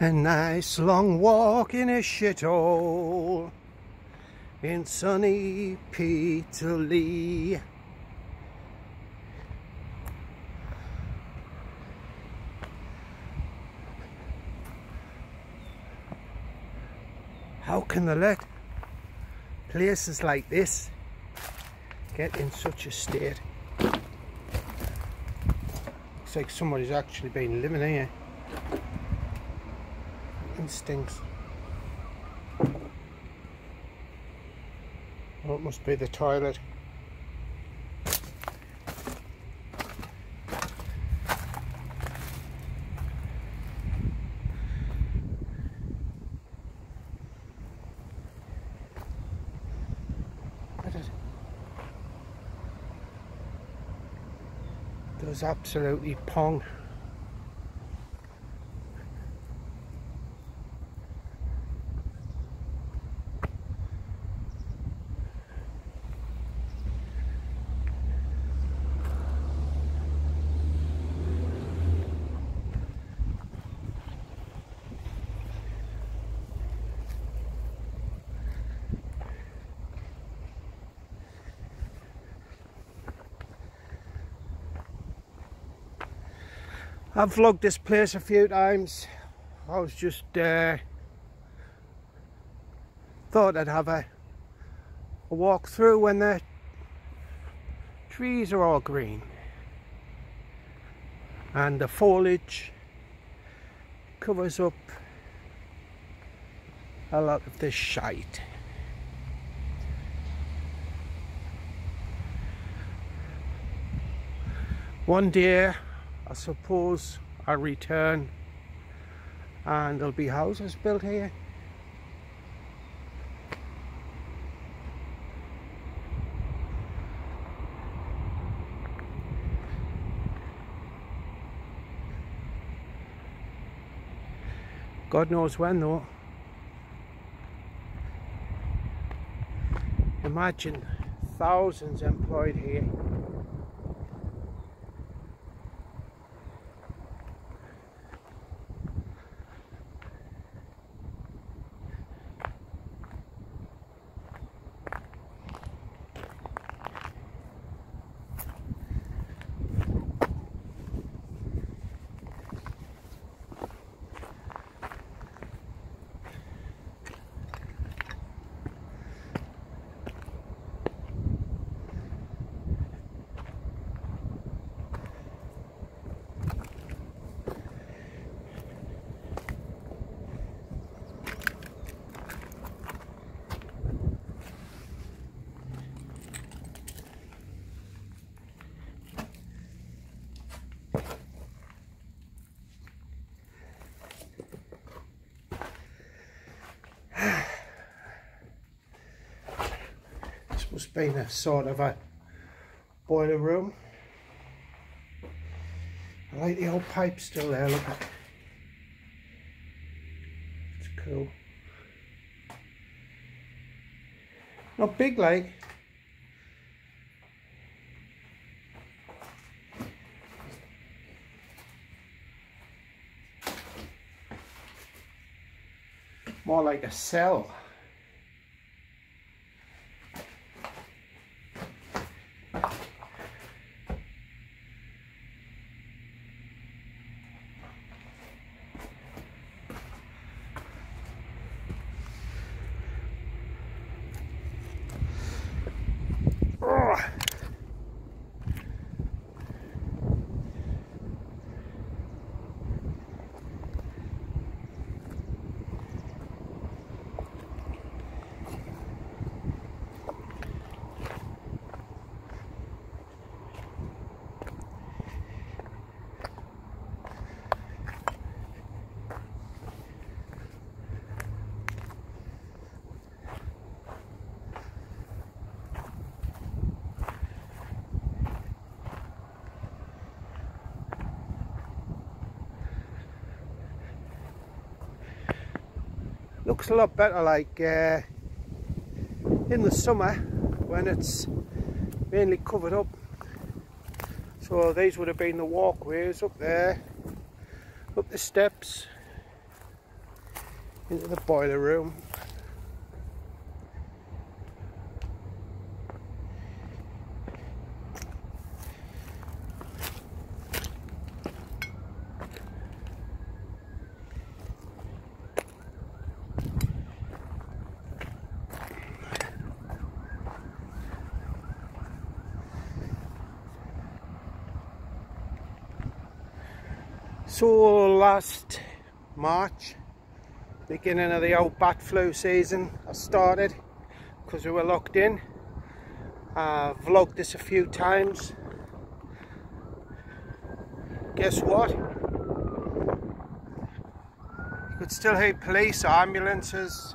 A nice long walk in a shithole in sunny Peterlee. How can they let places like this get in such a state? Looks like somebody's actually been living here. It stinks. Oh, it must be the toilet. Does absolutely pong. I've vlogged this place a few times. I was just uh, thought I'd have a, a walk through when the trees are all green and the foliage covers up a lot of this shite. One day I suppose I return and there'll be houses built here. God knows when though. Imagine thousands employed here. Must be a sort of a boiler room. I like the old pipe still there, look at It's cool. Not big like. More like a cell. Looks a lot better like uh, in the summer when it's mainly covered up so these would have been the walkways up there up the steps into the boiler room. So last March, beginning of the old bat flu season, I started because we were locked in. I've vlogged this a few times. Guess what? You could still hear police, ambulances,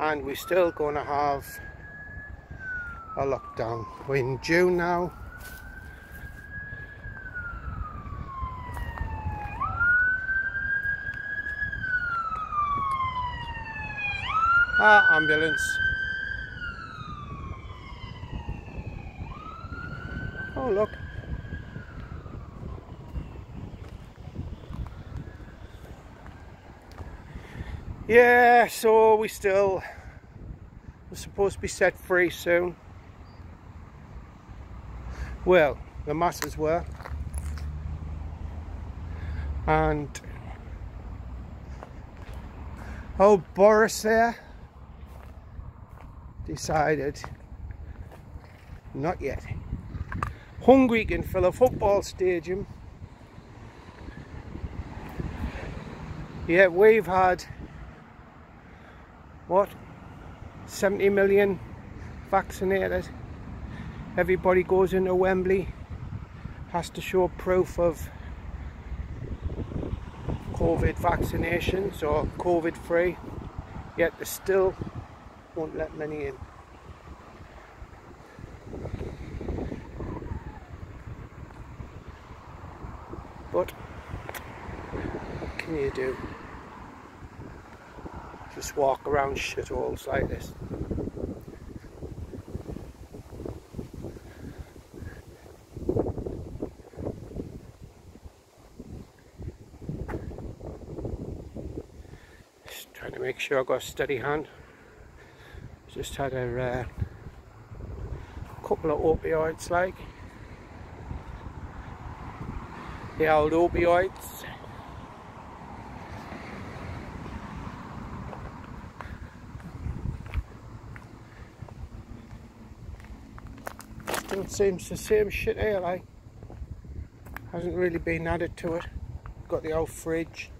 and we're still going to have a lockdown. We're in June now. Ah, ambulance. Oh, look. Yeah, so we still we're supposed to be set free soon. Well, the masses were. And old Boris there decided not yet. Hungary can fill a football stadium. Yeah, we've had what 70 million vaccinated. Everybody goes into Wembley, has to show proof of COVID vaccinations or COVID free, yet they still won't let many in. But what can you do? Just walk around shitholes like this. Just trying to make sure I've got a steady hand. Just had a uh, couple of opioids like. The old opioids. Still seems the same shit here like. Hasn't really been added to it. Got the old fridge.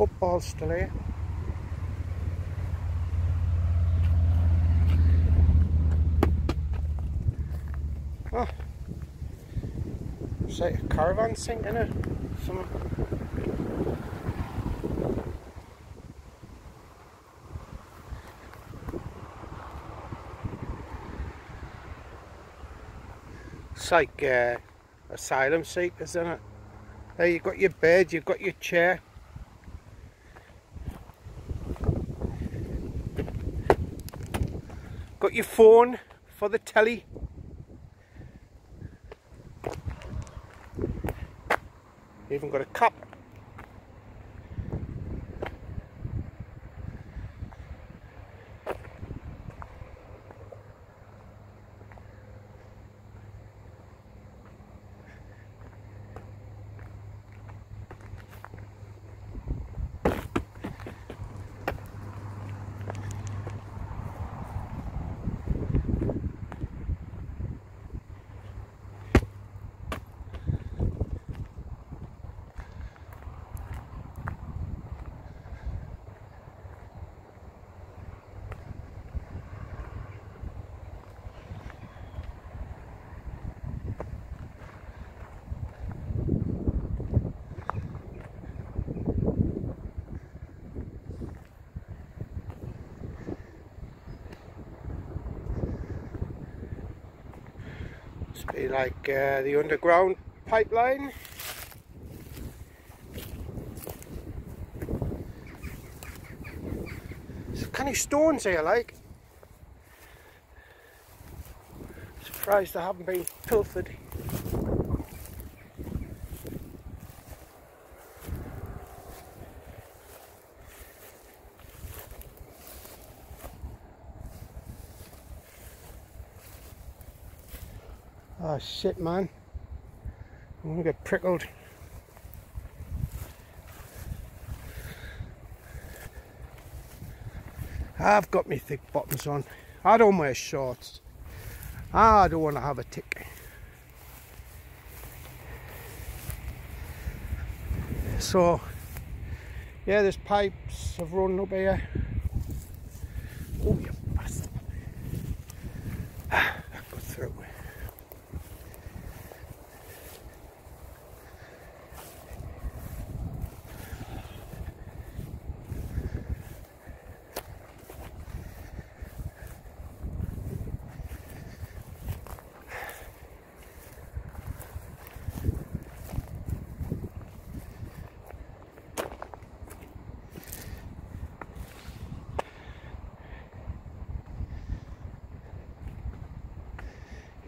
Football still here. Oh, it's like a caravan sinking it. Some It's like uh, asylum seekers, isn't it? There you've got your bed, you've got your chair. Your phone for the telly. Even got a cup. Like uh, the underground pipeline. There's kind of stones here like. surprised they haven't been pilfered. Oh shit man. I'm gonna get prickled. I've got my thick bottoms on. I don't wear shorts. I don't want to have a tick. So, yeah, there's pipes have run up here.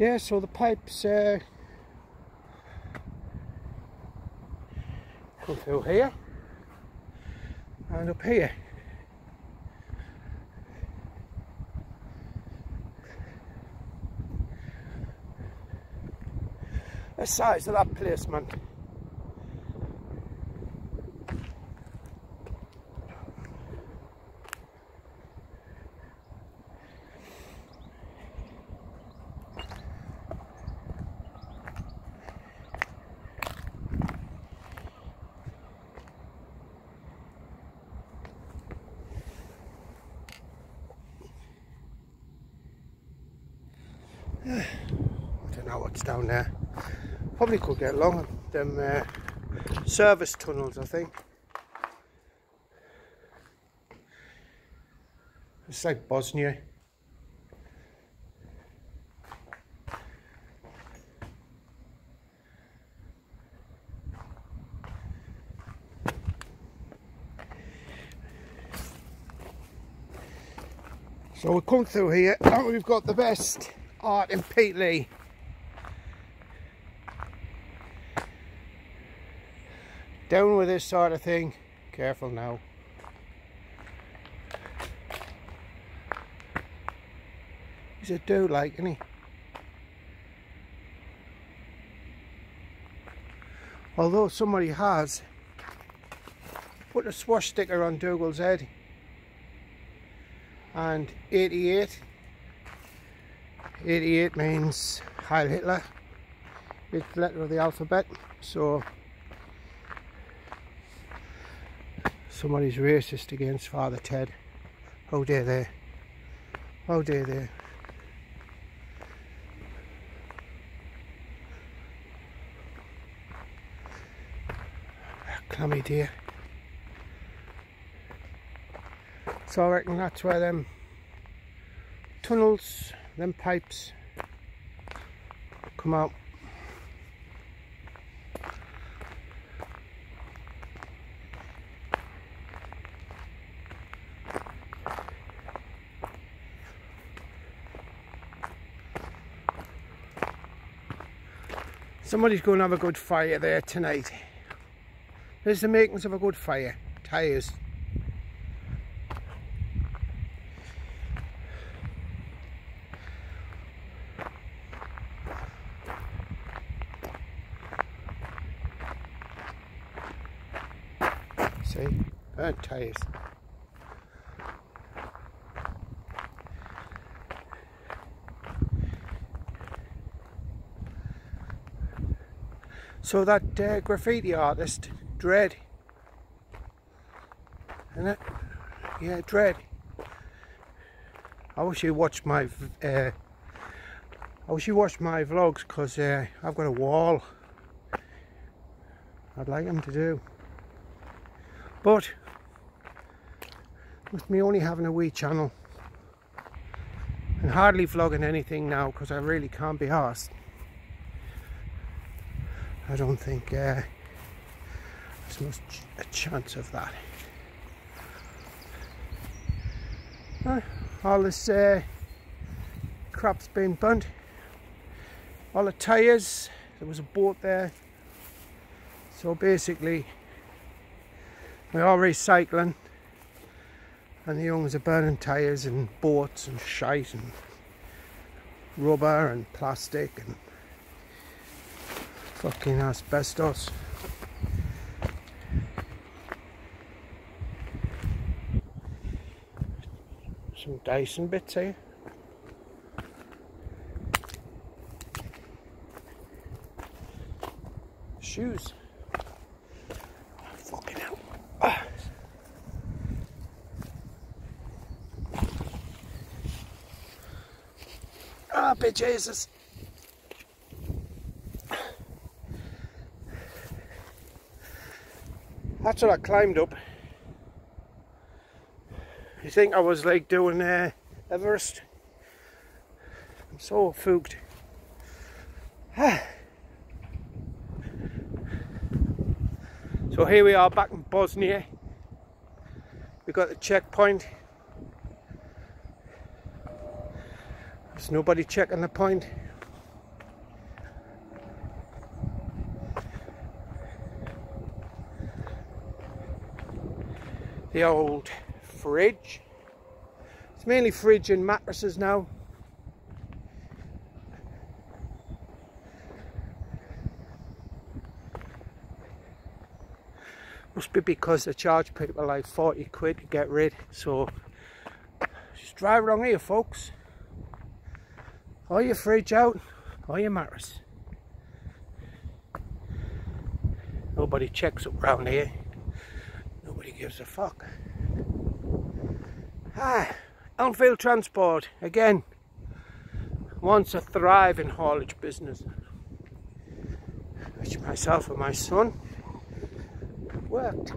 Yeah so the pipes uh, come through here and up here. The size of that placement I don't know what's down there. Probably could get along them uh, service tunnels, I think. It's like Bosnia. So we come through here and we've got the best art in Peterlee. Down with this sort of thing. Careful now. He's a dude like, isn't he? Although somebody has put a swash sticker on Dougal's head and 88 88 means Heil Hitler big letter of the alphabet so somebody's racist against Father Ted Oh dear there. Oh dear there. Ah, clammy dear so I reckon that's where them tunnels them pipes come out Somebody's going to have a good fire there tonight. There's the makings of a good fire. Tyres. See, burnt tyres. So that uh, graffiti artist, Dread, isn't it? Yeah, Dread. I wish you watched my, uh, I wish you watched my vlogs because uh, I've got a wall I'd like him to do. But with me only having a wee channel and hardly vlogging anything now because I really can't be asked. I don't think uh, there's much a chance of that. All this uh, crap's been burnt. all the tyres there was a boat there so basically we are recycling and the youngs are burning tyres and boats and shite and rubber and plastic and fucking asbestos some Dyson bits here shoes fucking hell ah. Jesus. That's what I climbed up. You think I was like doing uh, Everest? I'm so fooked. so here we are back in Bosnia. We got the checkpoint. There's nobody checking the point. The old fridge. It's mainly fridge and mattresses now. Must be because they charge people like 40 quid to get rid. So just drive along here folks. Or your fridge out, or your mattress. Nobody checks up round here. Gives a fuck. Ah, Elmfield Transport, again, once a thriving haulage business. Which myself and my son worked.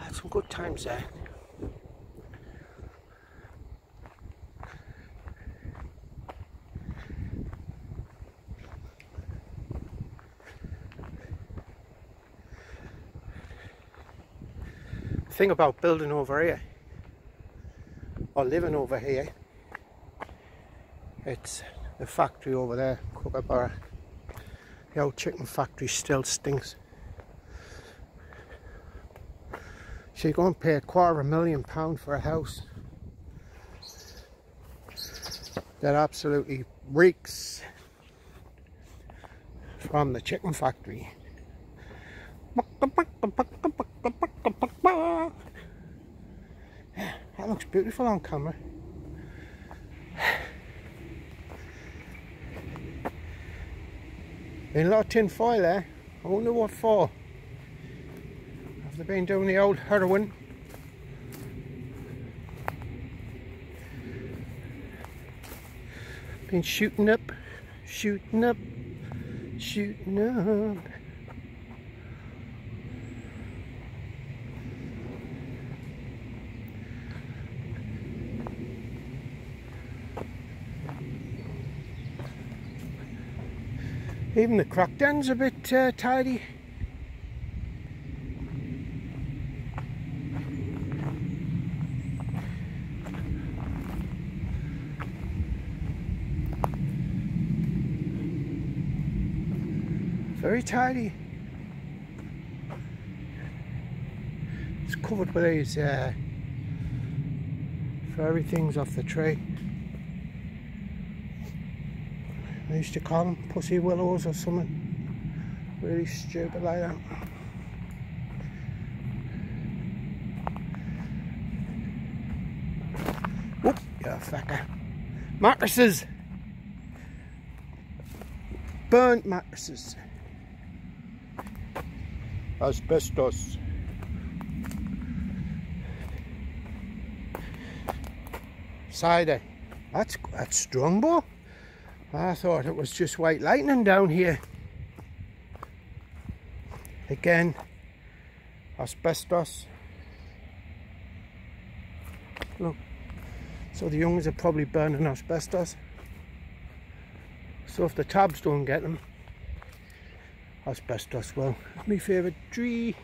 I had some good times there. Thing about building over here or living over here it's the factory over there Kookaburra the old chicken factory still stinks. So you're going to pay a quarter of a million pound for a house that absolutely reeks from the chicken factory that looks beautiful on camera. Been a lot of tin foil there. I wonder what for. Have they been doing the old heroin? Been shooting up, shooting up, shooting up. Even the croc den's a bit uh, tidy. Very tidy. It's covered with these uh, furry things off the tree. I used to call them pussy willows or something really stupid like that. Whoop, you fucker. Mattresses! Burnt mattresses. Asbestos. Cider. That's that's strong, boy. I thought it was just white lightning down here. Again, asbestos. Look, so the youngs are probably burning asbestos. So if the tabs don't get them, asbestos will. My favourite tree.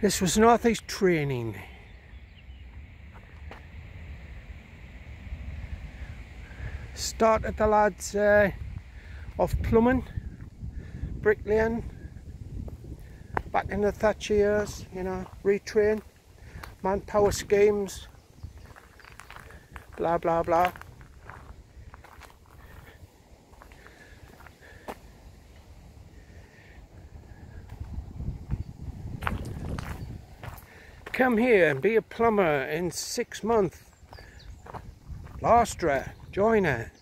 This was Northeast training. Started the lads uh, off plumbing, bricklaying, back in the Thatcher years, you know, retrain, manpower schemes, blah blah blah. Come here and be a plumber in six months. Plasterer, joiner,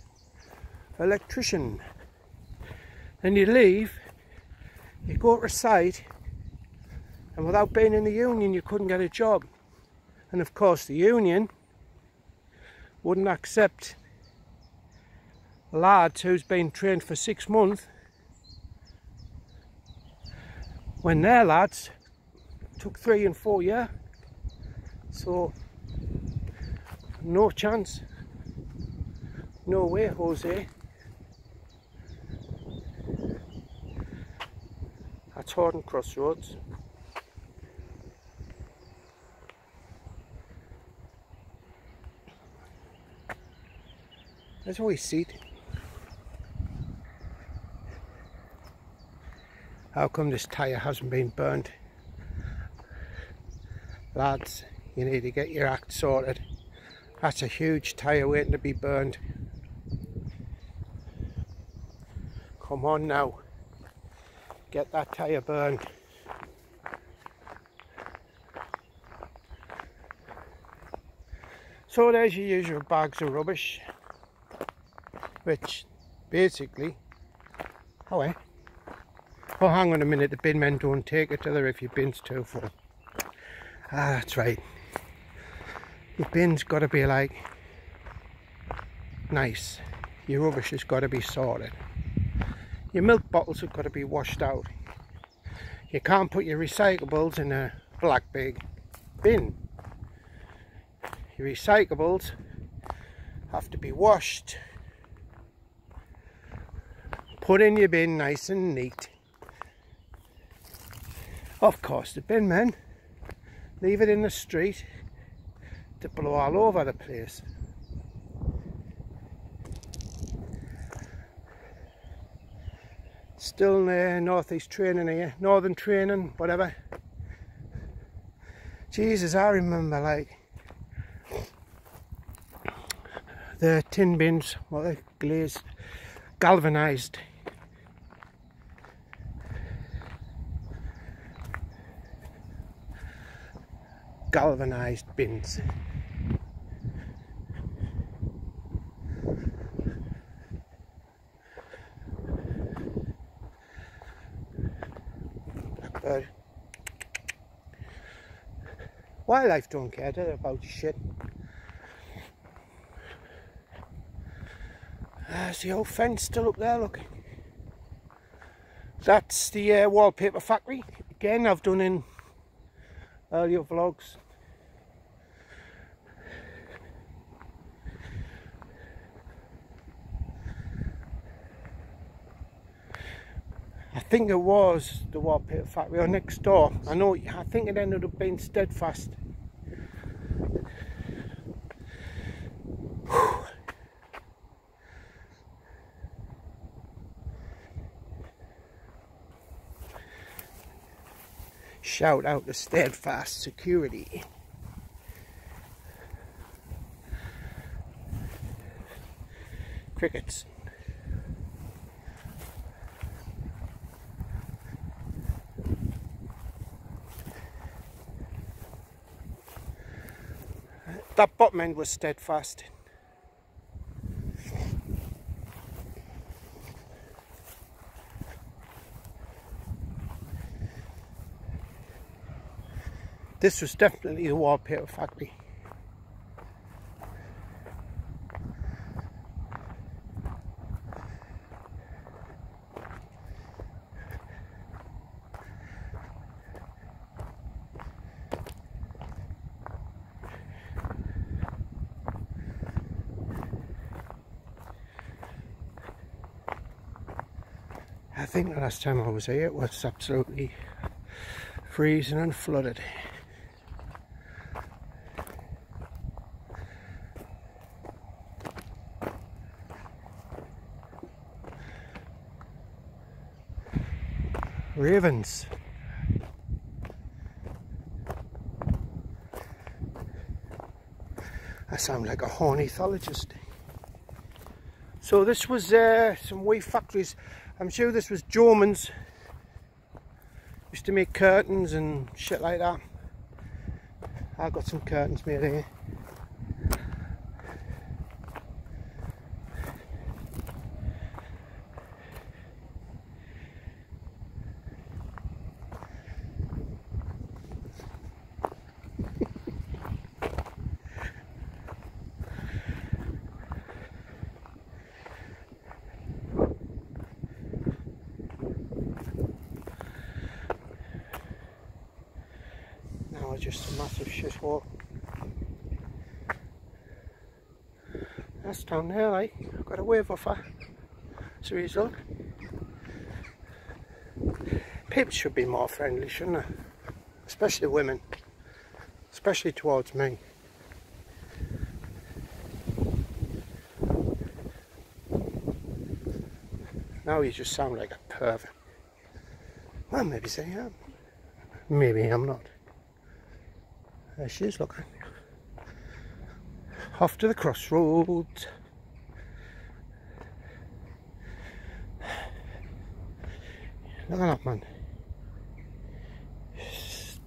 electrician. Then you leave, you go to a site, and without being in the union, you couldn't get a job. And of course, the union wouldn't accept lads who's been trained for six months when their lads took three and four years. So, no chance. No way, Jose. That's Horden Crossroads. There's always seat. How come this tyre hasn't been burned? Lads, you need to get your act sorted. That's a huge tyre waiting to be burned. Come on now. Get that tyre burned. So there's your usual bags of rubbish. Which basically, oh eh? Oh hang on a minute, the bin men don't take it to there if your bin's too full. Ah, that's right your bin's got to be like nice. Your rubbish has got to be sorted. Your milk bottles have got to be washed out. You can't put your recyclables in a black big bin. Your recyclables have to be washed. Put in your bin nice and neat. Of course the bin men leave it in the street to blow all over the place. Still uh, northeast training here, northern training, whatever. Jesus, I remember like the tin bins, what they glazed, galvanised. Galvanised bins. Wildlife don't care, about shit. There's the old fence still up there, look. That's the uh, wallpaper factory. Again, I've done in earlier vlogs. I think it was the wallpaper factory or next door. I know, I think it ended up being steadfast. Shout out to Steadfast Security. Crickets. That bottom end was steadfast. This was definitely the wallpaper factory. Think the last time I was here it was absolutely freezing and flooded. Ravens. I sound like a ornithologist. So this was uh, some wee factories. I'm sure this was Jomans. Used to make curtains and shit like that. I've got some curtains made here. Just a massive shit shithole. That's down there, like. I've got a wave off her. Serious look. People should be more friendly, shouldn't they? Especially women. Especially towards me. Now you just sound like a pervert. Well, maybe say I am. Maybe I'm not. There she is, look. Off to the crossroads. Look at that man.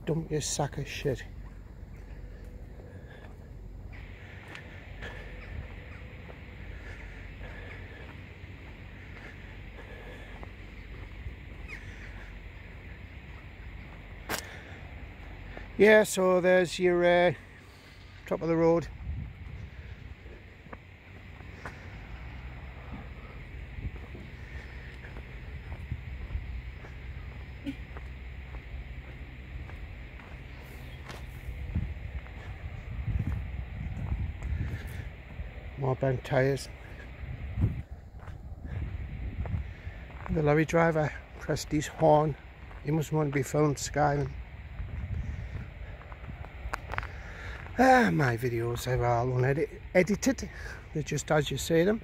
Dump your sack of shit. Yeah so there's your uh, top of the road. More bent tyres the lorry driver pressed his horn. He must want to be filmed skiving Ah, my videos are all unedited. They're just as you see them.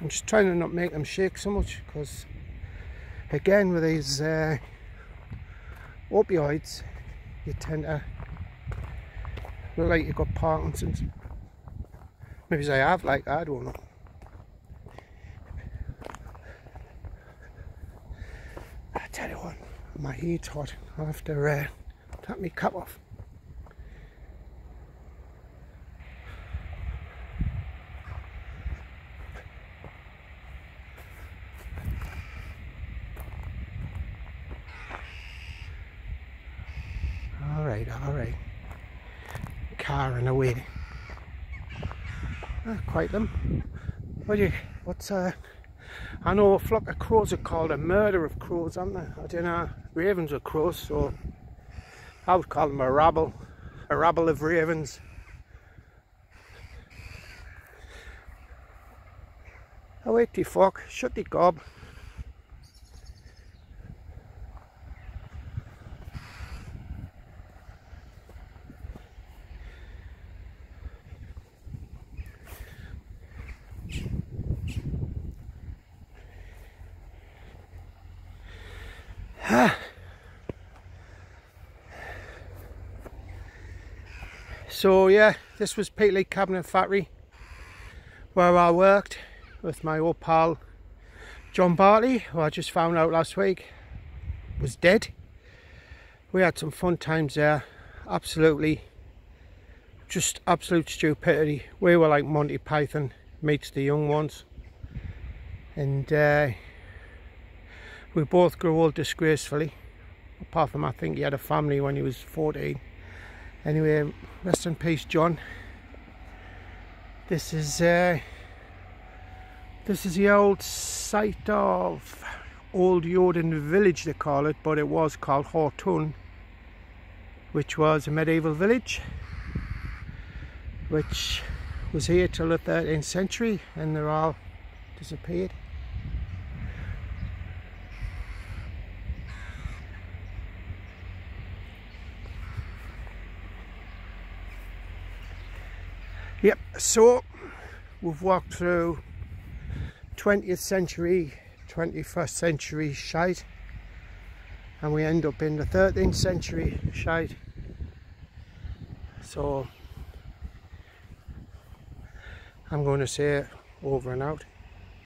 I'm just trying to not make them shake so much because, again, with these uh, opioids, you tend to look like you've got Parkinson's. Maybe I have like I don't know. I tell you what, my heat's hot. I have to uh, take my cap off. right, all right. Car away. Ah, quite them. What do you, what's uh, I know a flock of crows are called a murder of crows, aren't they? I don't know, ravens are crows, so I would call them a rabble, a rabble of ravens. Oh wait, the fuck, shut the gob. so yeah this was Peterlee Cabinet Factory where I worked with my old pal John Bartley who I just found out last week was dead. We had some fun times there. Absolutely just absolute stupidity. We were like Monty Python meets the young ones. And uh, we both grew old disgracefully apart from I think he had a family when he was 14 anyway rest in peace John. This is uh, this is the old site of Old Yoden village they call it but it was called Hortun which was a medieval village which was here till the 13th century and they're all disappeared Yep, so we've walked through 20th century, 21st century shite and we end up in the 13th century shite. So I'm going to say over and out.